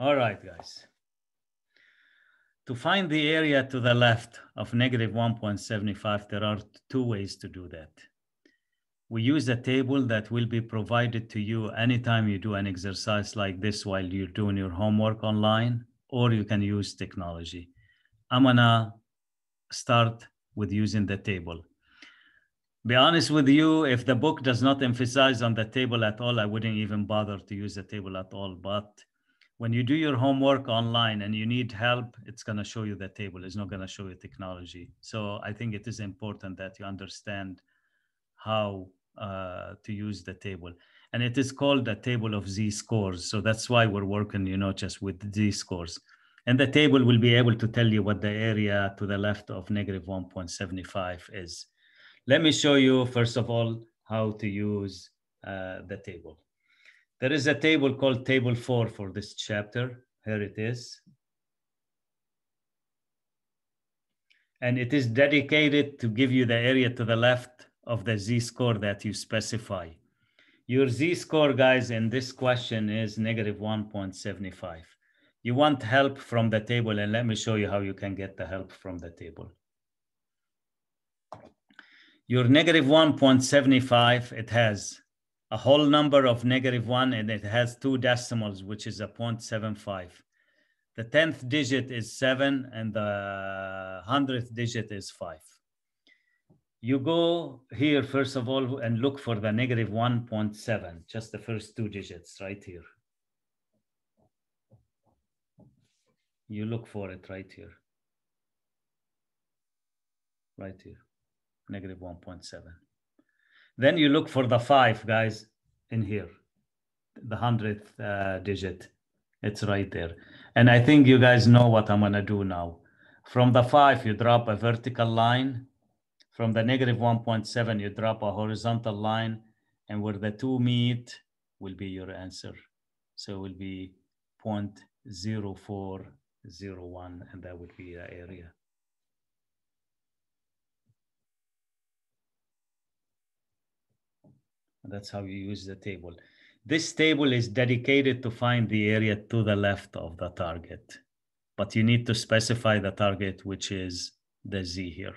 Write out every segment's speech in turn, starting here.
All right, guys. To find the area to the left of negative 1.75, there are two ways to do that. We use a table that will be provided to you anytime you do an exercise like this while you're doing your homework online, or you can use technology. I'm gonna start with using the table. Be honest with you, if the book does not emphasize on the table at all, I wouldn't even bother to use the table at all. But when you do your homework online and you need help, it's going to show you the table. It's not going to show you technology. So I think it is important that you understand how uh, to use the table. And it is called the table of z-scores. So that's why we're working, you know, just with z-scores. And the table will be able to tell you what the area to the left of negative 1.75 is. Let me show you, first of all, how to use uh, the table. There is a table called table four for this chapter. Here it is. And it is dedicated to give you the area to the left of the z-score that you specify. Your z-score, guys, in this question is negative 1.75. You want help from the table, and let me show you how you can get the help from the table. Your negative 1.75, it has a whole number of negative one, and it has two decimals, which is a 0.75. The 10th digit is seven, and the 100th digit is five. You go here, first of all, and look for the negative 1.7, just the first two digits right here. You look for it right here. Right here, negative 1.7. Then you look for the five, guys, in here, the 100th uh, digit. It's right there. And I think you guys know what I'm going to do now. From the five, you drop a vertical line. From the negative 1.7, you drop a horizontal line. And where the two meet will be your answer. So it will be 0.0401, and that would be the area. That's how you use the table. This table is dedicated to find the area to the left of the target, but you need to specify the target, which is the Z here.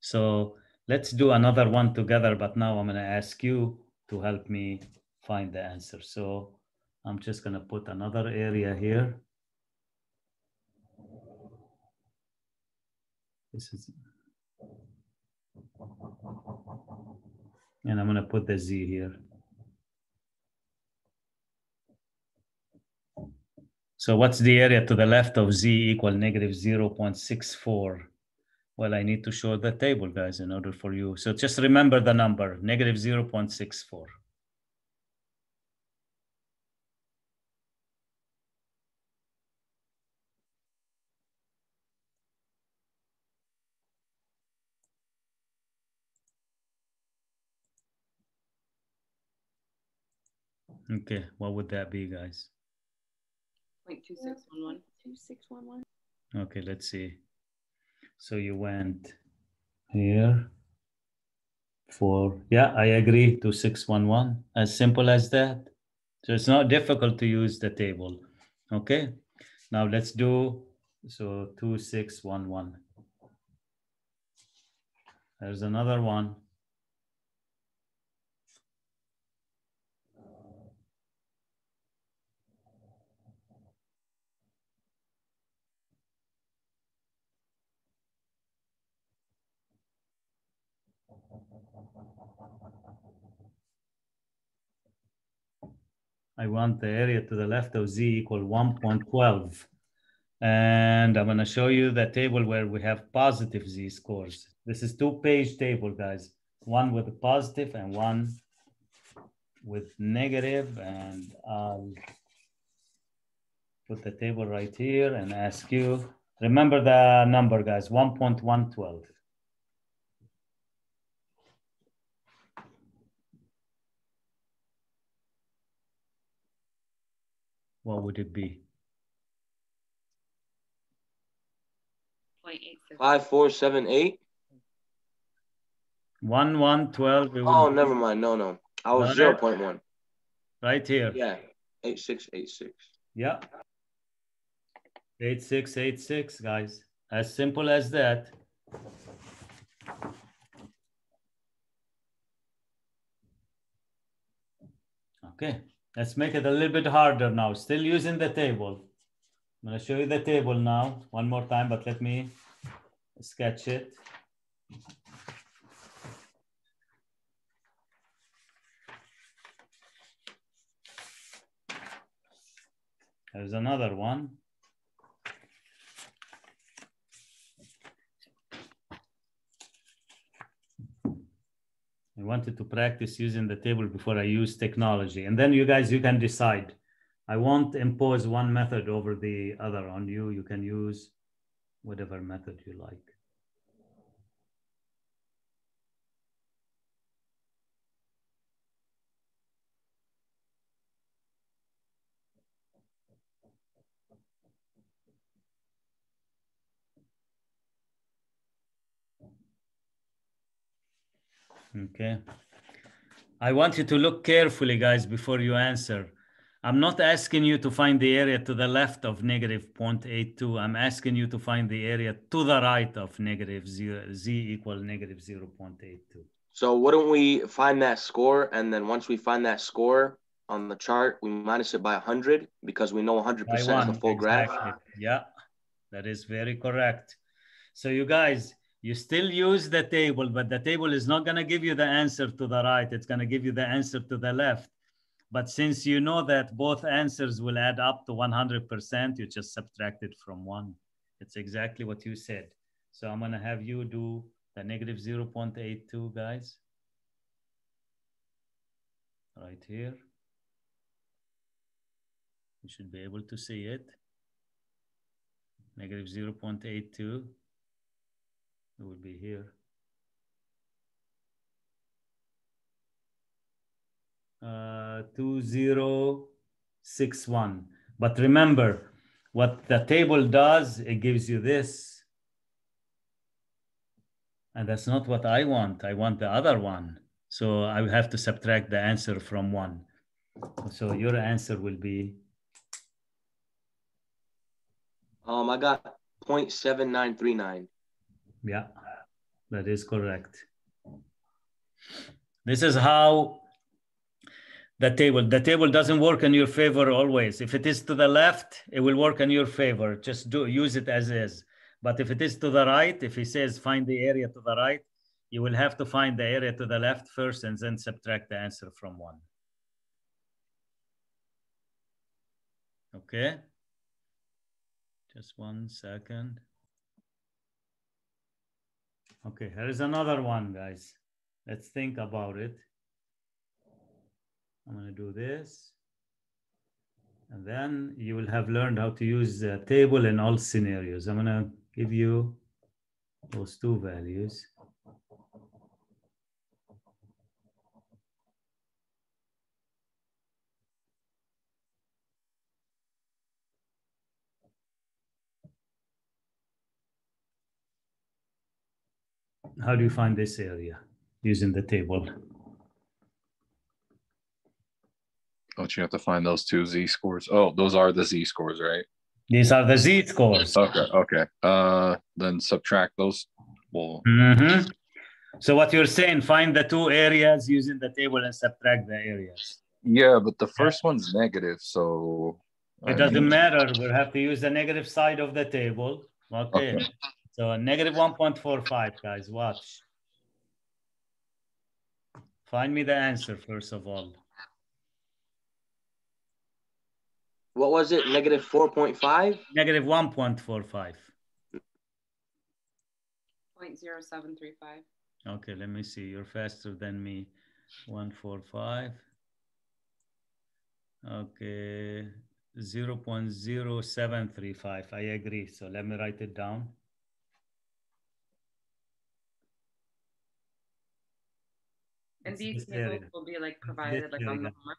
So let's do another one together, but now I'm gonna ask you to help me find the answer. So I'm just gonna put another area here. This is, and I'm gonna put the Z here. So what's the area to the left of Z equal negative 0.64? Well, I need to show the table, guys, in order for you. So just remember the number, negative 0.64. Okay, what would that be, guys? 0.2611. 2611. Okay, let's see. So you went here for, yeah, I agree, 2611. As simple as that. So it's not difficult to use the table. Okay, now let's do, so 2611. There's another one. I want the area to the left of z equal 1.12. And I'm going to show you the table where we have positive z scores. This is two page table, guys. One with a positive and one with negative. And I'll put the table right here and ask you. Remember the number, guys, 1.112. what would it be? 0.86. Five, four, seven, eight. One, one, 12. it would Oh, be never mind. No, no. I was Got zero it. point one. Right here. Yeah, eight six eight six. Yeah. 8686, guys. As simple as that. Okay, let's make it a little bit harder now. Still using the table. I'm gonna show you the table now one more time, but let me sketch it. There's another one. I wanted to practice using the table before I use technology. And then you guys, you can decide. I won't impose one method over the other on you. You can use whatever method you like. Okay. I want you to look carefully, guys, before you answer. I'm not asking you to find the area to the left of negative 0.82. I'm asking you to find the area to the right of negative zero, z equal negative 0.82. So wouldn't we find that score and then once we find that score on the chart, we minus it by 100 because we know 100% By is the full graph? Yeah, that is very correct. So you guys, you still use the table, but the table is not going to give you the answer to the right. It's going to give you the answer to the left. But since you know that both answers will add up to 100%, you just subtract it from one. It's exactly what you said. So I'm going to have you do the negative 0.82, guys. Right here. You should be able to see it. Negative 0.82. It will be here. Uh, 2061. But remember, what the table does, it gives you this. And that's not what I want. I want the other one. So I have to subtract the answer from one. So your answer will be Um, I got 0.7939. Yeah, that is correct. This is how the table, the table doesn't work in your favor always. If it is to the left, it will work in your favor. Just do use it as is. But if it is to the right, if he says find the area to the right, you will have to find the area to the left first and then subtract the answer from one. Okay. Just one second. Okay, here is another one, guys. Let's think about it. I'm gonna do this. And then you will have learned how to use the table in all scenarios. I'm gonna give you those two values. How do you find this area using the table? Don't you have to find those two Z scores? Oh, those are the Z scores, right? These are the z scores. Okay, okay. Uh, then subtract those. Well, Mhm. So what you're saying, find the two areas using the table and subtract the areas. yeah, but the first one's negative, so. I It doesn't mean- matter. We'll have to use the negative side of the table. Okay. Okay. So negative 1.45, guys, watch. Find me the answer, first of all. What was it? Negative 4.5? Negative 1.45. Point zero seven three five. Okay, let me see. You're faster than me. 145. Okay, 0.0735. I agree. So let me write it down. and these tables will be like provided like on the homework.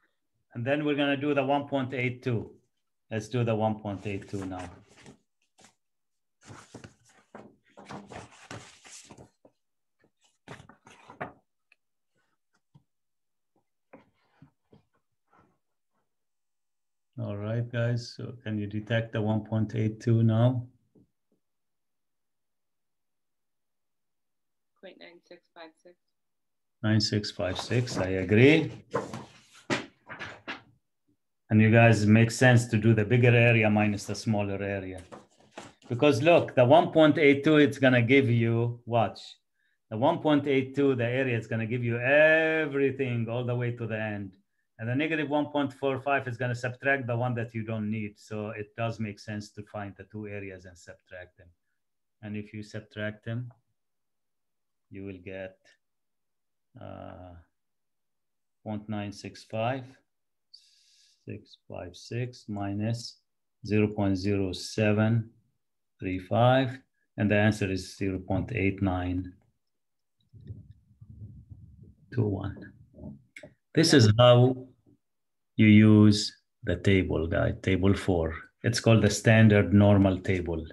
And then we're gonna do the 1.82. Let's do the 1.82 now. All right, guys, so can you detect the 1.82 now? 0.9656. 9656, I agree. And you guys make sense to do the bigger area minus the smaller area. Because look, the 1.82, it's gonna give you, watch. The 1.82, the area is gonna give you everything all the way to the end. And the negative 1.45 is gonna subtract the one that you don't need. So it does make sense to find the two areas and subtract them. And if you subtract them, you will get Uh, 0.965, 656 minus 0.0735, and the answer is 0.8921. This is how you use the table, guy, table four. It's called the standard normal table.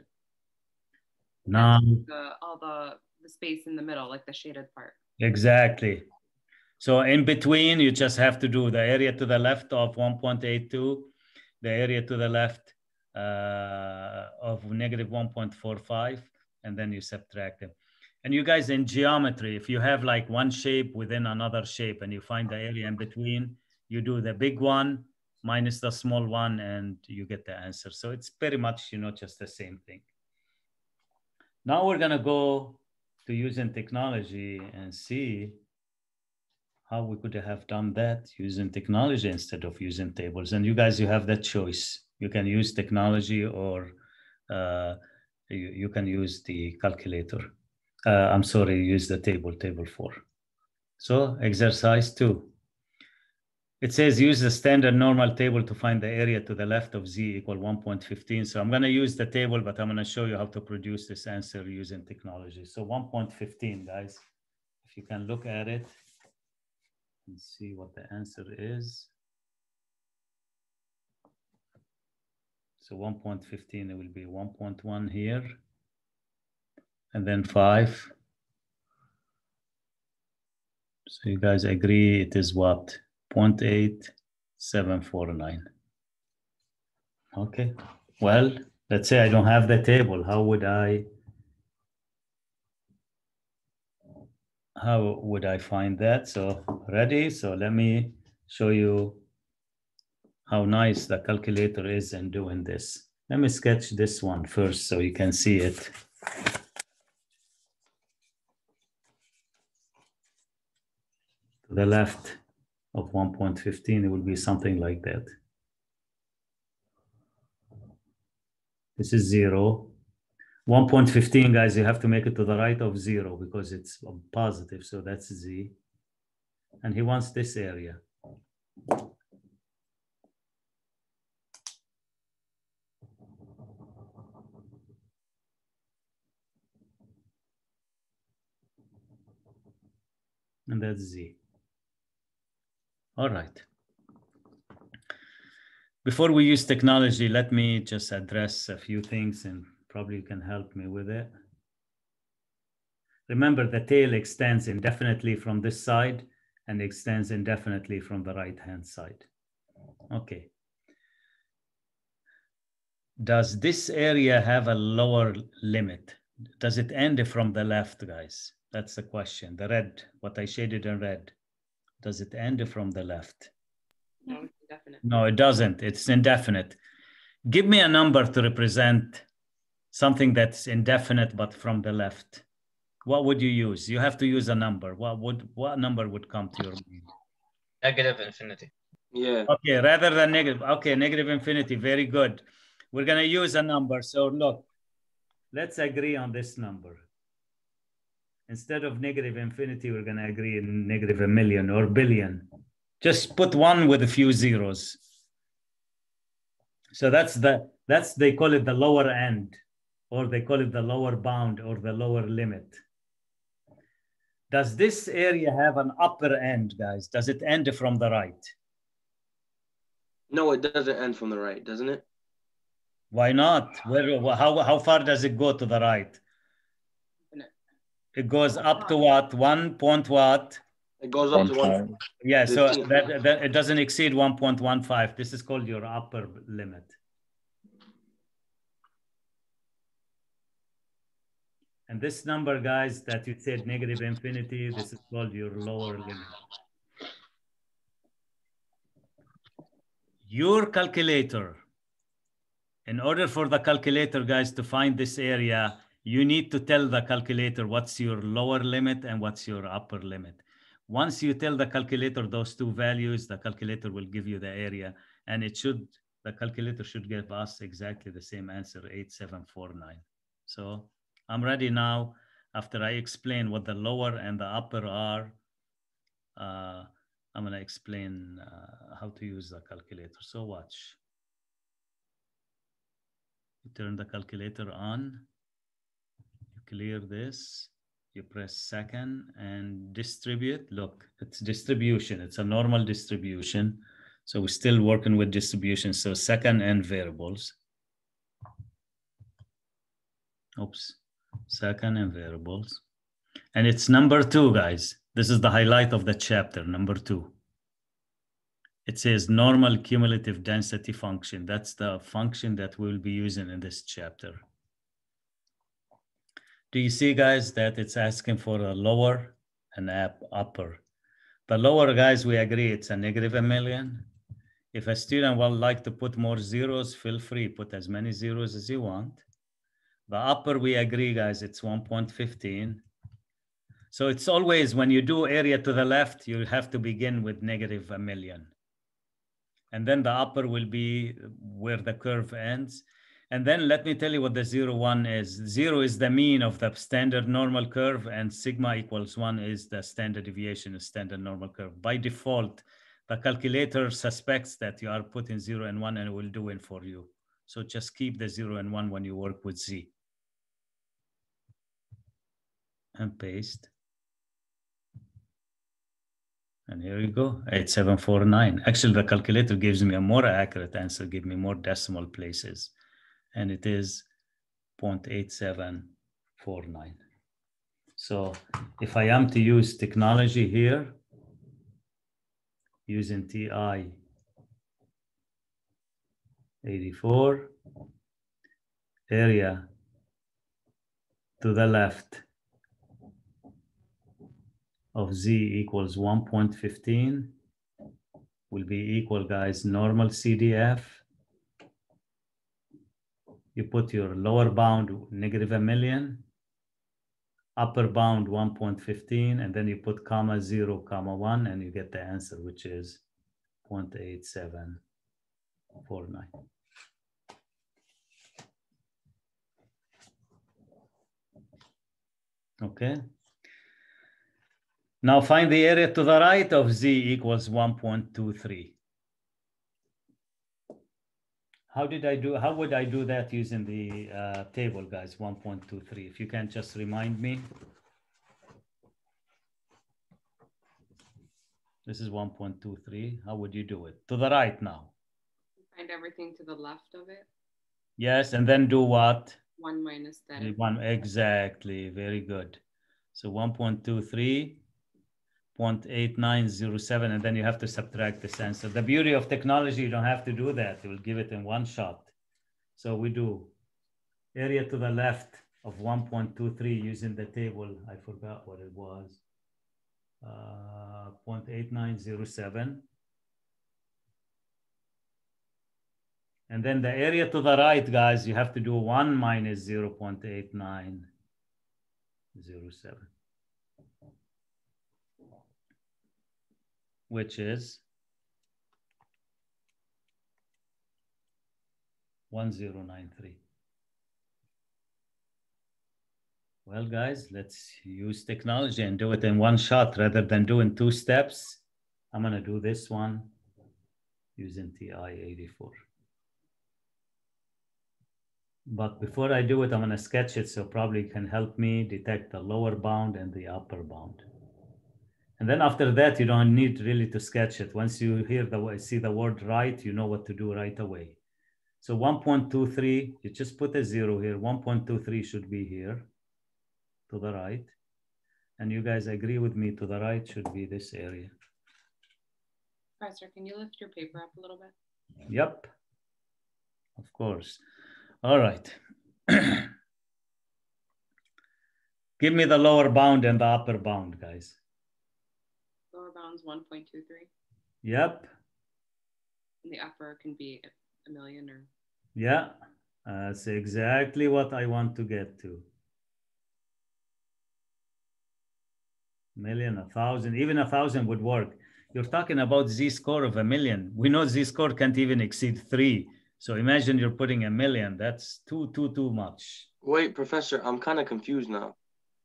Now, The, all the, the space in the middle, like the shaded part. Exactly. So in between, you just have to do the area to the left of 1.82, the area to the left uh, of negative 1.45, and then you subtract them. And you guys in geometry, if you have like one shape within another shape and you find the area in between, you do the big one minus the small one and you get the answer. So it's pretty much, you know, just the same thing. Now we're gonna go to using technology and see how we could have done that using technology instead of using tables. And you guys, you have that choice. You can use technology or uh, you, you can use the calculator. Uh, I'm sorry, use the table, table four. So exercise two. It says use the standard normal table to find the area to the left of z equal 1.15. So I'm going to use the table, but I'm going to show you how to produce this answer using technology. So 1.15, guys, if you can look at it and see what the answer is. So 1.15, it will be 1.1 here, and then 5. So you guys agree it is what? 0.8749. Okay, well, let's say I don't have the table. How would I? How would I find that? So ready? So let me show you how nice the calculator is in doing this. Let me sketch this one first so you can see it. To the left of 1.15, it will be something like that. This is zero. 1.15, guys, you have to make it to the right of zero because it's positive, so that's z. And he wants this area. And that's z. All right. Before we use technology, let me just address a few things and probably you can help me with it. Remember the tail extends indefinitely from this side and extends indefinitely from the right-hand side. Okay. Does this area have a lower limit? Does it end from the left, guys? That's the question. The red, what I shaded in red. Does it end from the left? No, it's indefinite. No, it doesn't. It's indefinite. Give me a number to represent something that's indefinite but from the left. What would you use? You have to use a number. What would what number would come to your mind? Negative infinity. Yeah. Okay, rather than negative. Okay, negative infinity. Very good. We're gonna use a number. So look, let's agree on this number. Instead of negative infinity, we're gonna agree in negative a million or billion. Just put one with a few zeros. So that's the that's they call it the lower end, or they call it the lower bound or the lower limit. Does this area have an upper end, guys? Does it end from the right? No, it doesn't end from the right, doesn't it? Why not? Where, how, how far does it go to the right? Infinite. It goes up to what? One point what? It goes up One to one. point. Yeah, so that, that it doesn't exceed 1.15. This is called your upper limit. And this number, guys, that you said negative infinity, this is called your lower limit. Your calculator, in order for the calculator, guys, to find this area, you need to tell the calculator what's your lower limit and what's your upper limit. Once you tell the calculator those two values, the calculator will give you the area and it should, the calculator should give us exactly the same answer, 8749. So I'm ready now, after I explain what the lower and the upper are, uh, I'm gonna explain uh, how to use the calculator. So watch. You turn the calculator on, clear this, you press second and distribute. Look, it's distribution. It's a normal distribution. So we're still working with distribution. So second and variables. Oops, second and variables. And it's number two, guys. This is the highlight of the chapter, number two. It says normal cumulative density function. That's the function that we'll be using in this chapter. Do you see, guys, that it's asking for a lower and up, upper? The lower, guys, we agree it's a negative a million. If a student would like to put more zeros, feel free, put as many zeros as you want. The upper, we agree, guys, it's 1.15. So it's always, when you do area to the left, you have to begin with negative a million. And then the upper will be where the curve ends. And then let me tell you what the zero one is. Zero is the mean of the standard normal curve and sigma equals one is the standard deviation of standard normal curve. By default, the calculator suspects that you are putting zero and one and it will do it for you. So just keep the zero and one when you work with Z. And paste. And here you go, 8749. Actually, the calculator gives me a more accurate answer, give me more decimal places. And it is 0.8749. So if I am to use technology here, using TI 84, area to the left of z equals 1.15 will be equal, guys, normal CDF. You put your lower bound negative a million, upper bound 1.15, and then you put comma 0, comma 1, and you get the answer, which is 0.8749. Okay. Now find the area to the right of z equals 1.23. How did I do, how would I do that using the uh, table, guys, 1.23? If you can just remind me. This is 1.23. How would you do it? To the right now. Find everything to the left of it. Yes, and then do what? One minus that. One, exactly, very good. So 1.23, 0.8907, and then you have to subtract this answer. The beauty of technology, you don't have to do that. It will give it in one shot. So we do area to the left of 1.23 using the table. I forgot what it was. Uh, 0.8907. And then the area to the right, guys, you have to do 1 minus 0.8907. Which is 1093. Well, guys, let's use technology and do it in one shot rather than doing two steps. I'm going to do this one using TI-84. But before I do it, I'm going to sketch it so probably can help me detect the lower bound and the upper bound. And then after that, you don't need really to sketch it. Once you hear the see the word right, you know what to do right away. So 1.23, you just put a zero here. 1.23 should be here to the right. And you guys agree with me to the right should be this area. Professor, can you lift your paper up a little bit? Yep. Of course. All right. Give me the lower bound and the upper bound, guys. Lower bound's one point two three, Yep. and the upper can be a- a million or, Yeah. Uh, that's exactly what I want to get to. Million, a thousand, even a thousand would work. You're talking about z score of a million. We know z score can't even exceed three. So imagine you're putting a million. That's too, too, too much. Wait, Professor, I'm kind of confused now.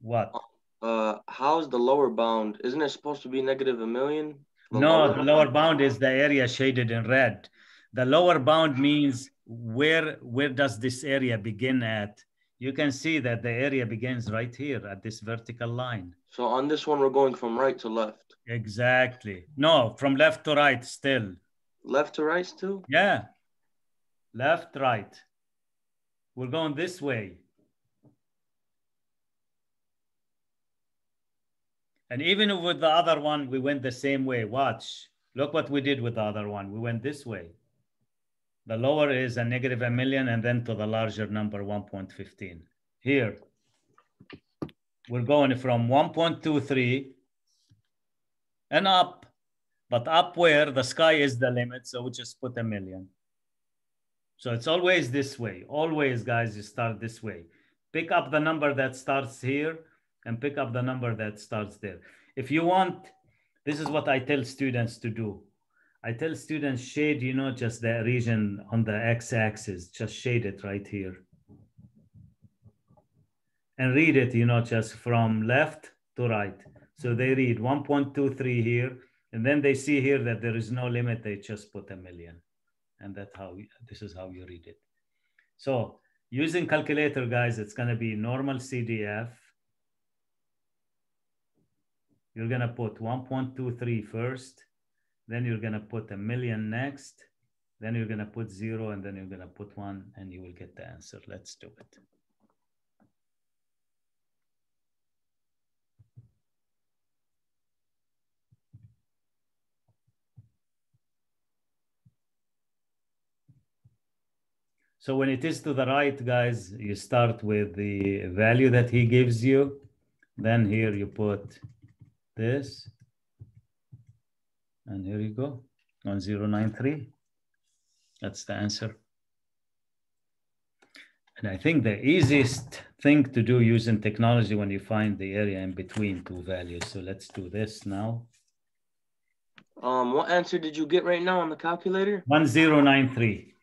What? Uh, Uh, how's the lower bound? Isn't it supposed to be negative a million? The No, the lower bound is the area shaded in red. The lower bound means where where does this area begin at? You can see that the area begins right here at this vertical line. So on this one, we're going from right to left. Exactly. No, from left to right still. Left to right still? Yeah. Left, right. We're going this way. And even with the other one, we went the same way. Watch. Look what we did with the other one. We went this way. The lower is a negative a million and then to the larger number 1.15. Here, we're going from 1.23 and up, but up where the sky is the limit. So we just put a million. So it's always this way. Always, guys, you start this way. Pick up the number that starts here and pick up the number that starts there. If you want, this is what I tell students to do. I tell students shade, you know, just the region on the x-axis, just shade it right here. And read it, you know, just from left to right. So they read 1.23 here, and then they see here that there is no limit, they just put a million. And that's how, this is how you read it. So using calculator, guys, it's gonna be normal CDF. You're gonna put 1.23 first, then you're gonna put a million next, then you're gonna put zero, and then you're gonna put one, and you will get the answer. Let's do it. So when it is to the right, guys, you start with the value that he gives you. Then here you put this. And here you go, 1093. That's the answer. And I think the easiest thing to do using technology when you find the area in between two values. So let's do this now. Um, what answer did you get right now on the calculator? 1093.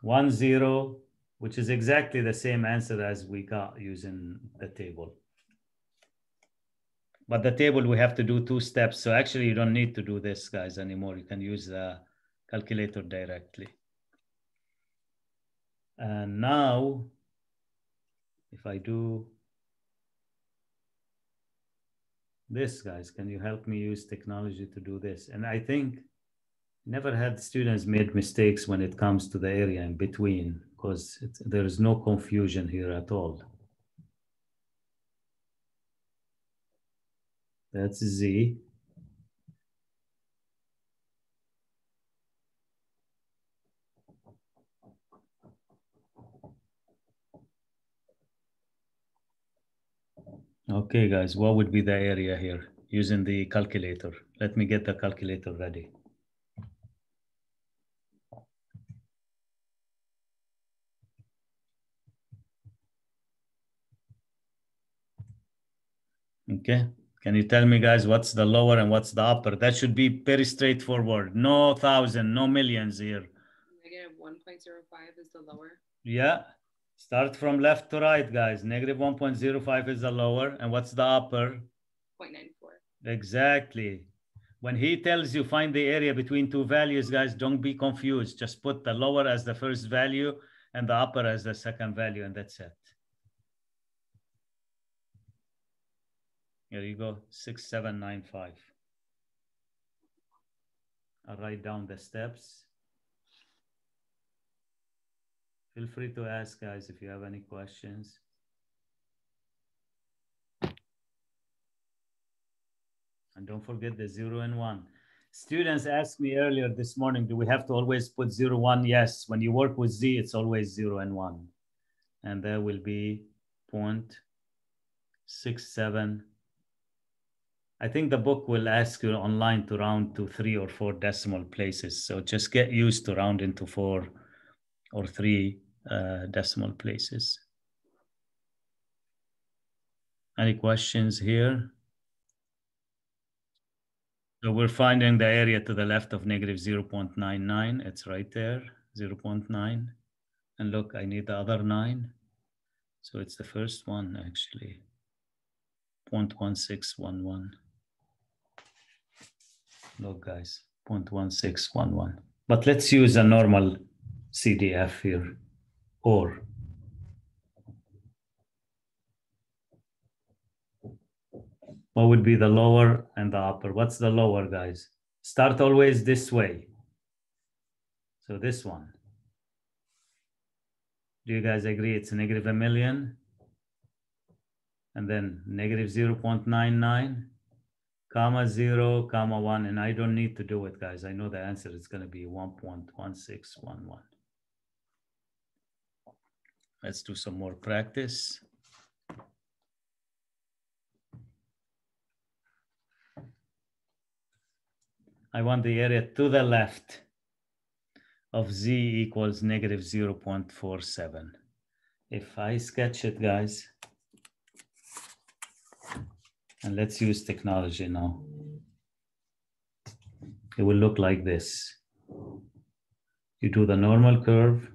One zero, which is exactly the same answer as we got using the table. But the table, we have to do two steps. So actually you don't need to do this guys anymore. You can use the calculator directly. And now, if I do this guys, can you help me use technology to do this? And I think never had students made mistakes when it comes to the area in between because there is no confusion here at all. That's Z. Okay, guys, what would be the area here using the calculator? Let me get the calculator ready. Okay. Can you tell me, guys, what's the lower and what's the upper? That should be very straightforward. No thousand, no millions here. negative one point zero five is the lower. Yeah. Start from left to right, guys. Negative 1.05 is the lower. And what's the upper? 0.94. Exactly. When he tells you find the area between two values, guys, don't be confused. Just put the lower as the first value and the upper as the second value, and that's it. Here you go, 6795. I'll write down the steps. Feel free to ask, guys, if you have any questions. And don't forget the zero and one. Students asked me earlier this morning, do we have to always put zero, one? Yes, when you work with Z, it's always zero and one. And there will be point six, seven. I think the book will ask you online to round to three or four decimal places. So just get used to rounding to four or three uh, decimal places. Any questions here? So we're finding the area to the left of negative 0.99. It's right there, 0.9. And look, I need the other nine. So it's the first one actually, 0.1611. Look guys, 0.1611. But let's use a normal CDF here, or what would be the lower and the upper? What's the lower, guys? Start always this way. So this one. Do you guys agree it's negative a million? And then negative 0.99, comma 0, comma 1. And I don't need to do it, guys. I know the answer is going to be 1.1611. Let's do some more practice. I want the area to the left of z equals negative 0.47. If I sketch it, guys, and let's use technology now. It will look like this. You do the normal curve.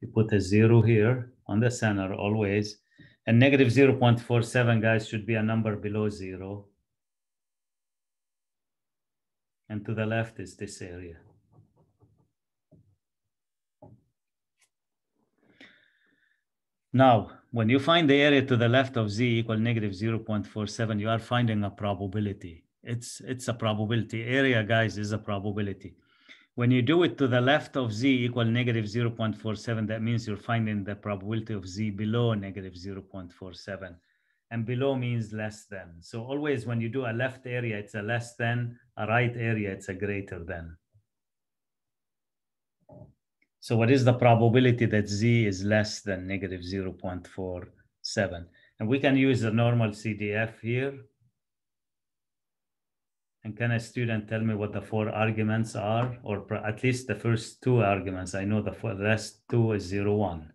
You put a zero here on the center always. And negative 0.47, guys, should be a number below zero. And to the left is this area. Now, when you find the area to the left of z equal negative 0.47, you are finding a probability. It's, it's a probability. Area, guys, is a probability. When you do it to the left of z equal negative 0.47, that means you're finding the probability of z below negative 0.47 and below means less than. So always when you do a left area, it's a less than, a right area, it's a greater than. So what is the probability that z is less than negative 0.47? And we can use the normal CDF here. And can a student tell me what the four arguments are? Or at least the first two arguments. I know the rest two is zero, one.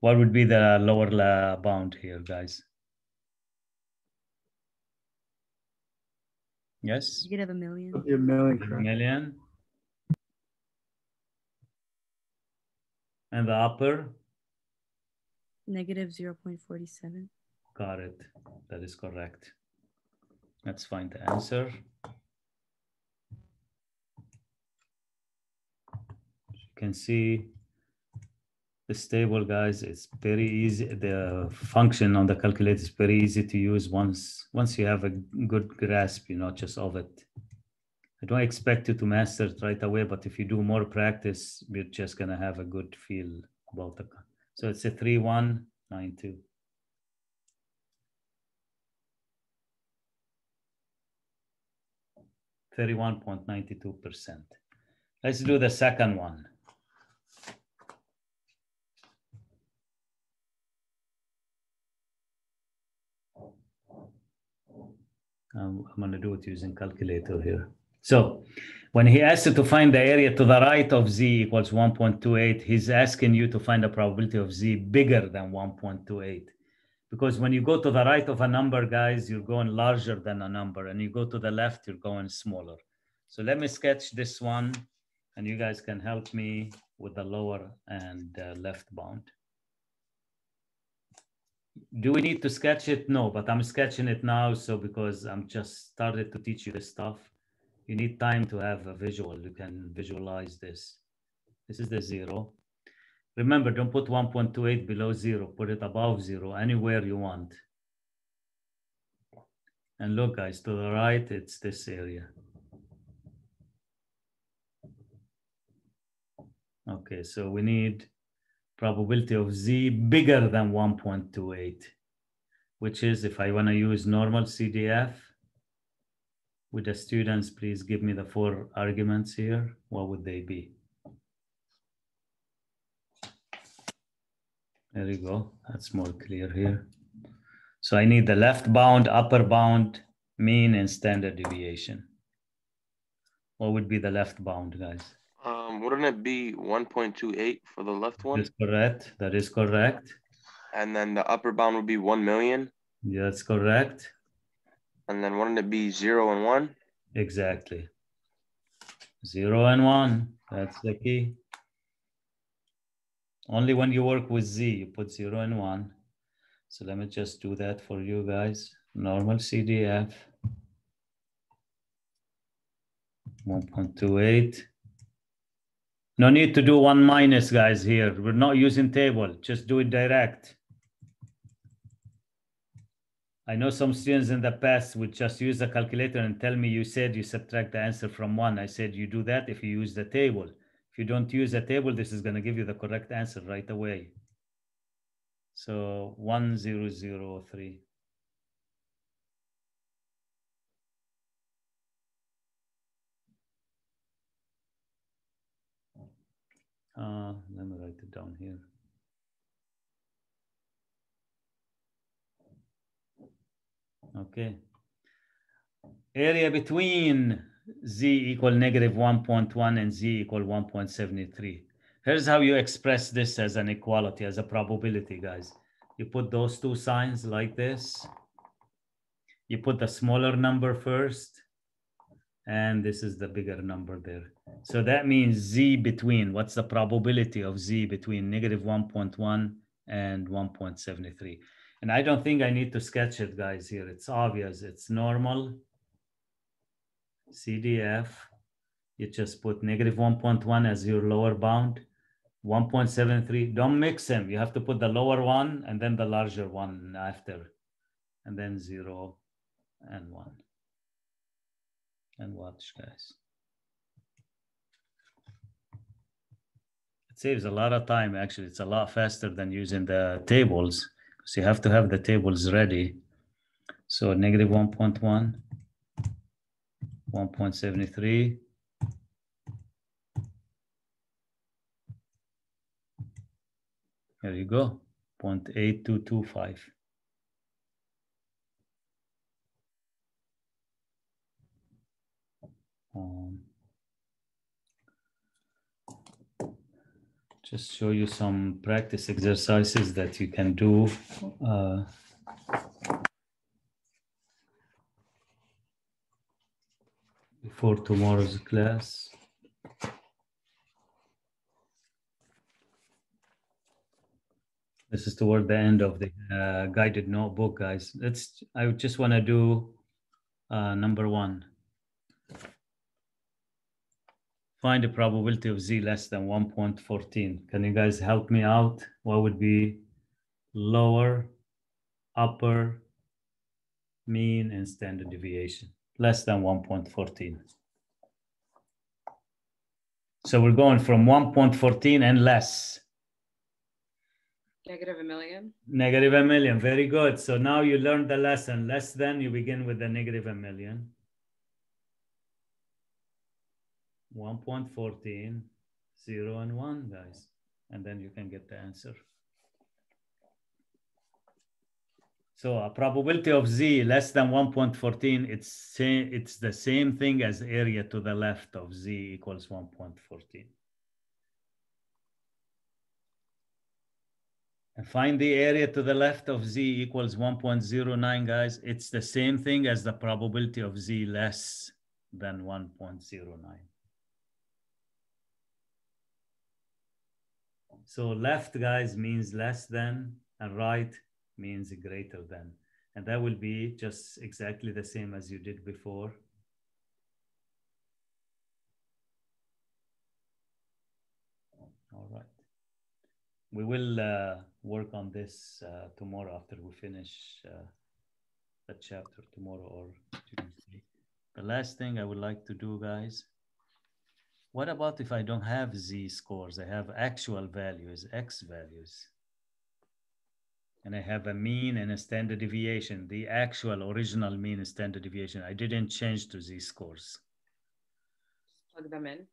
What would be the lower bound here, guys? Yes? Negative a million. A million, correct. Million. And the upper? Negative 0.47. Got it. That is correct. Let's find the answer. You can see the table, guys, it's very easy. The function on the calculator is very easy to use once, once you have a good grasp, you know, just of it. I don't expect you to master it right away, but if you do more practice, you're just gonna have a good feel about the, so it's a three, one, nine, two. Thirty-one point ninety-two percent. Let's do the second one. Um, I'm going to do it using calculator here. So when he asks you to find the area to the right of z equals 1.28, he's asking you to find a probability of z bigger than 1.28. Because when you go to the right of a number, guys, you're going larger than a number. And you go to the left, you're going smaller. So let me sketch this one. And you guys can help me with the lower and uh, left bound. Do we need to sketch it? No, but I'm sketching it now. So because I'm just started to teach you this stuff, you need time to have a visual. You can visualize this. This is the zero. Remember, don't put 1.28 below zero. Put it above zero, anywhere you want. And look, guys, to the right, it's this area. Okay, so we need probability of z bigger than 1.28. which is if I want to use normal CDF with the students, please give me the four arguments here. What would they be? There you go. That's more clear here. So I need the left bound, upper bound, mean, and standard deviation. What would be the left bound, guys? Um, wouldn't it be one point two eight for the left one? That's correct. That is correct. And then the upper bound would be one million. That's correct. And then wouldn't it be zero and one? Exactly. Zero and one. That's the key. Only when you work with Z, you put zero and one. So let me just do that for you guys. Normal CDF. 1.28. No need to do one minus, guys, here. We're not using table. Just do it direct. I know some students in the past would just use the calculator and tell me you said you subtract the answer from one. I said you do that if you use the table. If you don't use a table, this is going to give you the correct answer right away. So 1003. Uh, let me write it down here. Okay. Area between z equal negative 1.1 and z equal 1.73. Here's how you express this as an equality, as a probability, guys. You put those two signs like this. You put the smaller number first, and this is the bigger number there. So that means z between, what's the probability of z between negative 1.1 and 1.73? And I don't think I need to sketch it, guys, here. It's obvious. It's normal. CDF. You just put negative 1.1 as your lower bound. 1.73. Don't mix them. You have to put the lower one and then the larger one after. And then 0 and 1. And watch, guys. It saves a lot of time, actually. It's a lot faster than using the tables. So you have to have the tables ready. So negative 1.1, 1.73. There you go, 0.8225. Um, just show you some practice exercises that you can do. Uh, before tomorrow's class. This is toward the end of the uh, guided notebook, guys. Let's, I just want to do uh, number one. Find the probability of z less than 1.14. Can you guys help me out? What would be lower, upper, mean, and standard deviation? Less than 1.14. So we're going from 1.14 and less. Negative a million. Negative a million, very good. So now you learned the lesson. Less than, you begin with the negative a million. 1.14, 0 and 1, guys. And then you can get the answer. So a probability of z less than 1.14, it's, say, it's the same thing as area to the left of z equals 1.14. And find the area to the left of z equals 1.09, guys. It's the same thing as the probability of z less than 1.09. So left, guys, means less than, and right means greater than. And that will be just exactly the same as you did before. All right. We will uh, work on this uh, tomorrow after we finish uh, the chapter tomorrow or Tuesday. The last thing I would like to do, guys, what about if I don't have z scores? I have actual values, x values. And I have a mean and a standard deviation, the actual original mean and standard deviation. I didn't change to z-scores. Just plug them in.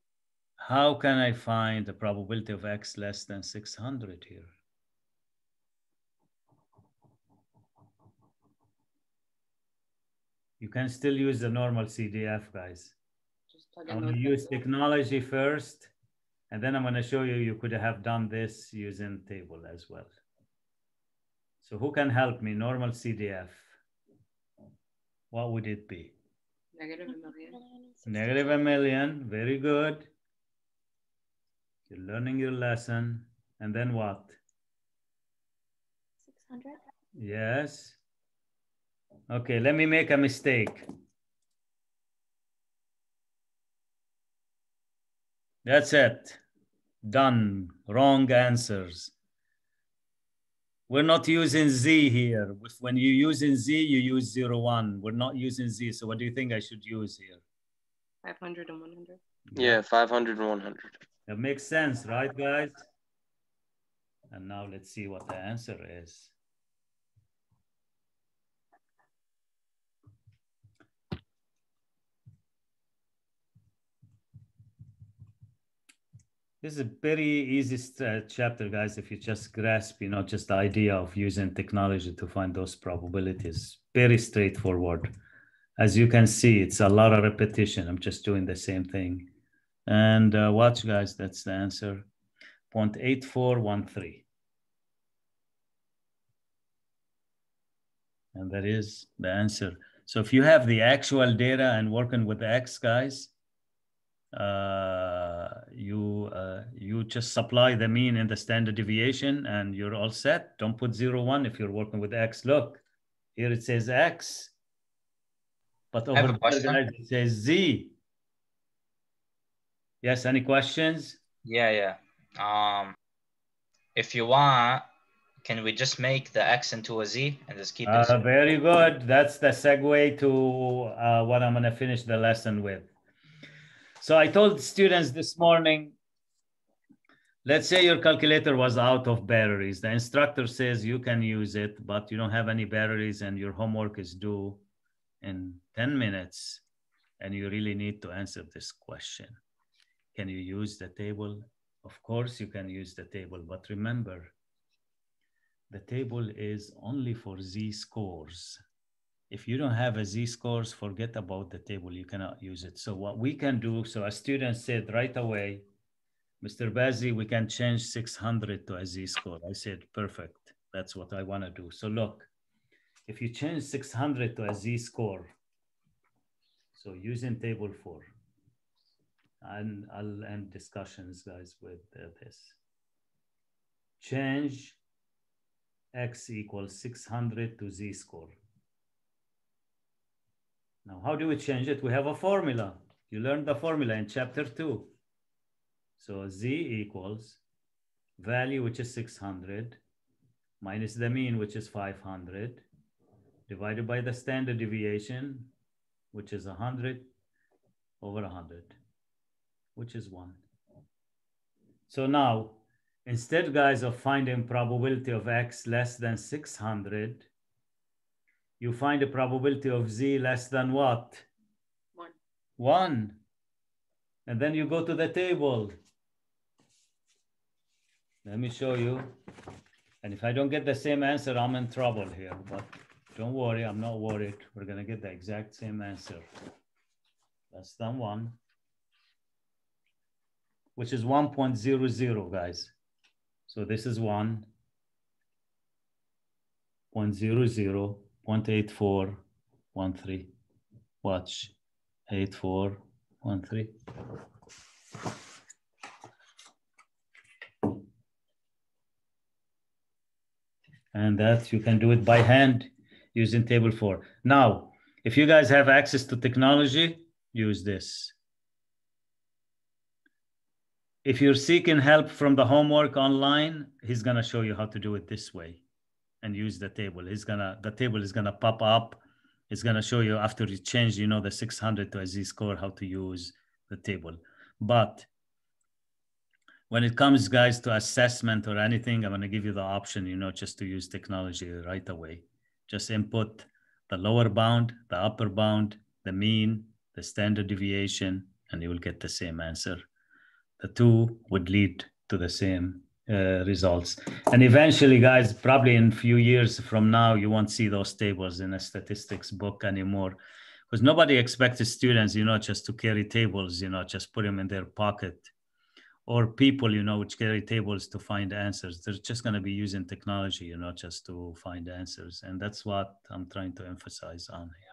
How can I find the probability of x less than 600 here? You can still use the normal CDF, guys. Just plug I'm gonna those use technology first, and then I'm gonna show you, you could have done this using table as well. So who can help me? Normal CDF. What would it be? Negative a million. Negative a million, very good. You're learning your lesson. And then what? Six hundred. Yes. Okay, let me make a mistake. That's it. Done. Wrong answers. We're not using Z here. If- When you're using Z, you use zero one. We're not using Z. So what do you think I should use here? 500 and 100. Yeah, 500 and 100. That makes sense, right, guys? And now let's see what the answer is. This is a very easy st- chapter, guys, if you just grasp, you know, just the idea of using technology to find those probabilities. Very straightforward. As you can see, it's a lot of repetition. I'm just doing the same thing. And uh, watch, guys, that's the answer. 0.8413. And that is the answer. So if you have the actual data and working with X, guys, uh, you uh, you just supply the mean and the standard deviation and you're all set. Don't put zero one if you're working with X. Look, here it says X, but over a there, it says Z. Yes, any questions? Yeah, yeah. Um, if you want, can we just make the X into a Z and just keep it? Uh, very good. That's the segue to uh, what I'm going to finish the lesson with. So I told students this morning, let's say your calculator was out of batteries. The instructor says you can use it, but you don't have any batteries and your homework is due in 10 minutes and you really need to answer this question. Can you use the table? Of course you can use the table, but remember, the table is only for z-scores. If you don't have a z-scores, forget about the table. You cannot use it. So what we can do, so a student said right away, Mr. Bazzi, we can change 600 to a z-score. I said, perfect. That's what I want to do. So look, if you change 600 to a z-score, so using table four, and I'll end discussions, guys, with uh, this. Change x equals 600 to z-score. Now, how do we change it? We have a formula. You learned the formula in chapter two. So z equals value, which is 600, minus the mean, which is 500, divided by the standard deviation, which is 100 over 100, which is 1. So now, instead, guys, of finding probability of x less than 600, you find a probability of z less than what? One. 1. And then you go to the table. Let me show you. And if I don't get the same answer, I'm in trouble here. But don't worry, I'm not worried. We're going to get the exact same answer. Less than 1, which is 1.00, guys. So this is 1, 0.00, 0.8413. Watch, 8413. And that you can do it by hand using table four. Now, if you guys have access to technology, use this. If you're seeking help from the homework online, he's gonna show you how to do it this way and use the table. He's gonna, the table is gonna pop up. It's gonna show you after you change, you know, the 600 to a Z-score, how to use the table. But when it comes, guys, to assessment or anything, I'm to give you the option, you know, just to use technology right away. Just input the lower bound, the upper bound, the mean, the standard deviation, and you will get the same answer. The two would lead to the same uh, results. And eventually, guys, probably in a few years from now, you won't see those tables in a statistics book anymore because nobody expects students, you know, just to carry tables, you know, just put them in their pocket or people, you know, which carry tables to find answers. They're just going to be using technology, you know, just to find answers. And that's what I'm trying to emphasize on here.